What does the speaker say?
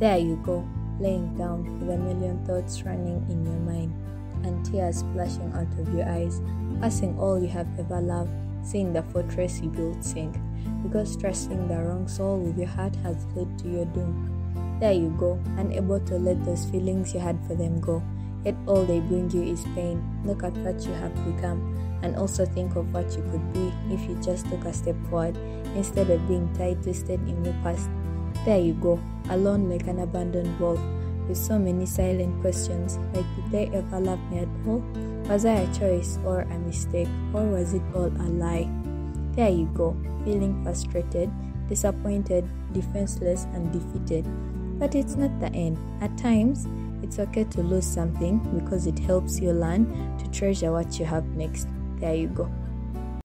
There you go, laying down with a million thoughts running in your mind and tears splashing out of your eyes, passing all you have ever loved, seeing the fortress you built sink, because trusting the wrong soul with your heart has led to your doom. There you go, unable to let those feelings you had for them go. Yet all they bring you is pain. Look at what you have become, and also think of what you could be if you just took a step forward instead of being tied twisted in your past. There you go, alone like an abandoned wolf, with so many silent questions like did they ever love me at all? Was I a choice or a mistake, or was it all a lie? There you go, feeling frustrated, disappointed, defenseless, and defeated. But it's not the end. At times, it's okay to lose something because it helps you learn to treasure what you have next. There you go.